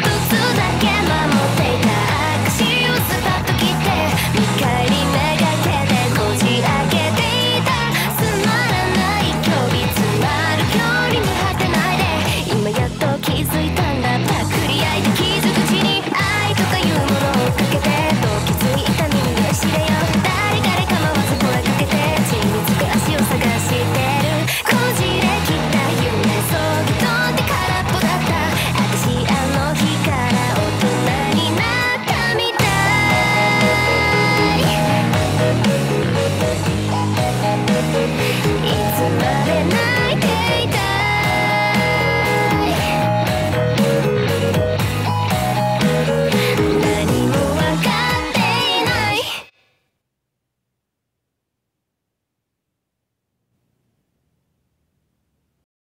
つだけ yeah.